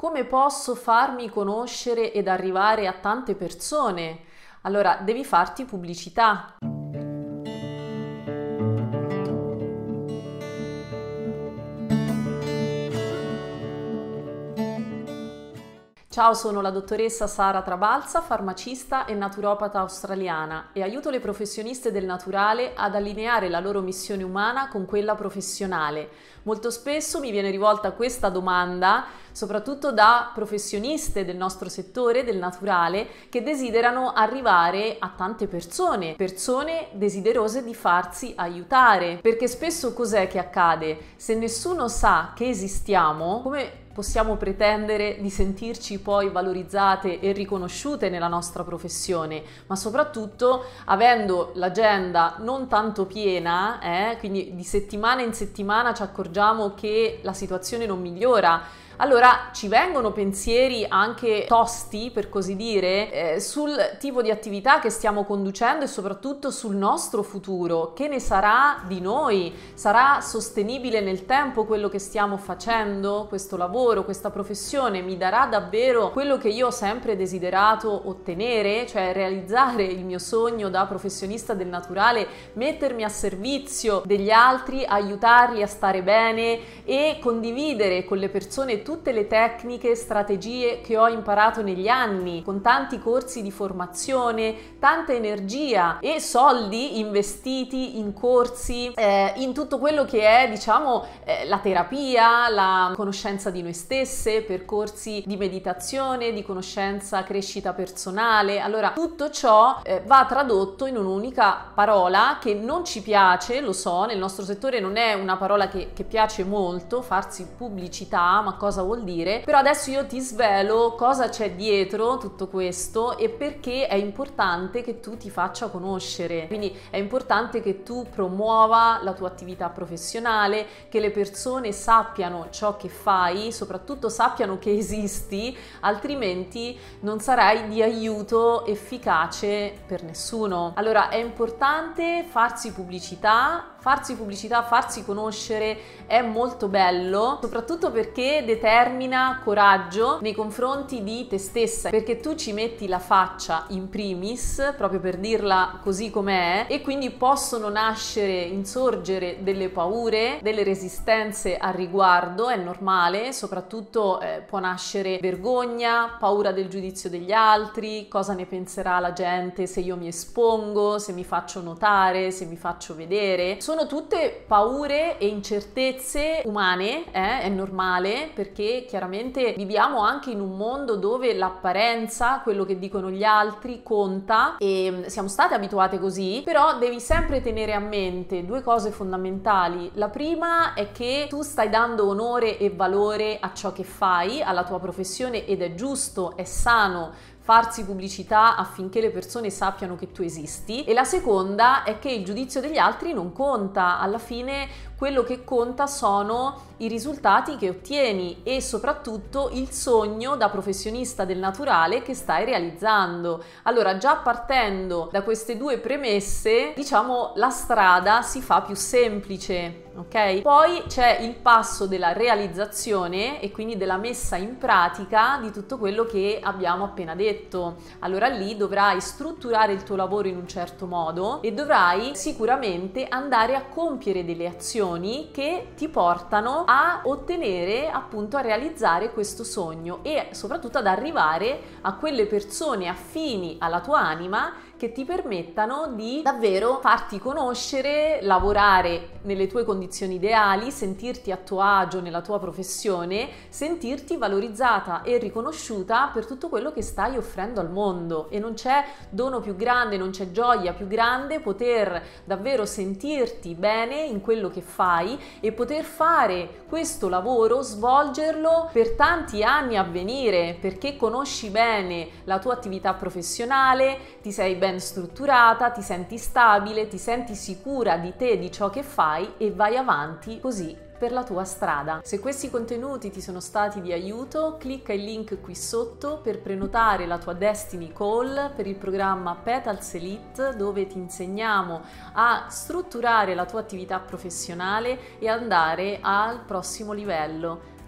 Come posso farmi conoscere ed arrivare a tante persone? Allora devi farti pubblicità. Ciao, sono la dottoressa Sara Trabalza, farmacista e naturopata australiana e aiuto le professioniste del naturale ad allineare la loro missione umana con quella professionale. Molto spesso mi viene rivolta questa domanda, soprattutto da professioniste del nostro settore, del naturale, che desiderano arrivare a tante persone, persone desiderose di farsi aiutare. Perché spesso cos'è che accade? Se nessuno sa che esistiamo, come possiamo pretendere di sentirci poi valorizzate e riconosciute nella nostra professione, ma soprattutto avendo l'agenda non tanto piena, eh, quindi di settimana in settimana ci accorgiamo che la situazione non migliora allora ci vengono pensieri anche tosti, per così dire, eh, sul tipo di attività che stiamo conducendo e soprattutto sul nostro futuro. Che ne sarà di noi? Sarà sostenibile nel tempo quello che stiamo facendo, questo lavoro, questa professione? Mi darà davvero quello che io ho sempre desiderato ottenere, cioè realizzare il mio sogno da professionista del naturale, mettermi a servizio degli altri, aiutarli a stare bene e condividere con le persone tutte le tecniche, strategie che ho imparato negli anni, con tanti corsi di formazione, tanta energia e soldi investiti in corsi, eh, in tutto quello che è, diciamo, eh, la terapia, la conoscenza di noi stesse, percorsi di meditazione, di conoscenza, crescita personale. Allora, tutto ciò eh, va tradotto in un'unica parola che non ci piace, lo so, nel nostro settore non è una parola che, che piace molto, farsi pubblicità, ma cosa cosa vuol dire, però adesso io ti svelo cosa c'è dietro tutto questo e perché è importante che tu ti faccia conoscere. Quindi è importante che tu promuova la tua attività professionale, che le persone sappiano ciò che fai, soprattutto sappiano che esisti, altrimenti non sarai di aiuto efficace per nessuno. Allora è importante farsi pubblicità, farsi pubblicità, farsi conoscere è molto bello, soprattutto perché determina coraggio nei confronti di te stessa, perché tu ci metti la faccia in primis, proprio per dirla così com'è, e quindi possono nascere, insorgere delle paure, delle resistenze al riguardo, è normale, soprattutto eh, può nascere vergogna, paura del giudizio degli altri, cosa ne penserà la gente se io mi espongo, se mi faccio notare, se mi faccio vedere sono tutte paure e incertezze umane, eh? è normale perché chiaramente viviamo anche in un mondo dove l'apparenza, quello che dicono gli altri, conta e mm, siamo state abituate così, però devi sempre tenere a mente due cose fondamentali. La prima è che tu stai dando onore e valore a ciò che fai, alla tua professione ed è giusto, è sano farsi pubblicità affinché le persone sappiano che tu esisti e la seconda è che il giudizio degli altri non conta, alla fine quello che conta sono i risultati che ottieni e soprattutto il sogno da professionista del naturale che stai realizzando. Allora, già partendo da queste due premesse, diciamo la strada si fa più semplice, ok? Poi c'è il passo della realizzazione e quindi della messa in pratica di tutto quello che abbiamo appena detto. Allora lì dovrai strutturare il tuo lavoro in un certo modo e dovrai sicuramente andare a compiere delle azioni che ti portano a ottenere appunto a realizzare questo sogno e soprattutto ad arrivare a quelle persone affini alla tua anima che ti permettano di davvero farti conoscere, lavorare nelle tue condizioni ideali, sentirti a tuo agio nella tua professione, sentirti valorizzata e riconosciuta per tutto quello che stai offrendo al mondo. E non c'è dono più grande, non c'è gioia più grande poter davvero sentirti bene in quello che fai e poter fare questo lavoro, svolgerlo per tanti anni a venire perché conosci bene la tua attività professionale, ti sei ben ben strutturata, ti senti stabile, ti senti sicura di te, di ciò che fai e vai avanti così per la tua strada. Se questi contenuti ti sono stati di aiuto, clicca il link qui sotto per prenotare la tua Destiny Call per il programma Petals Elite dove ti insegniamo a strutturare la tua attività professionale e andare al prossimo livello.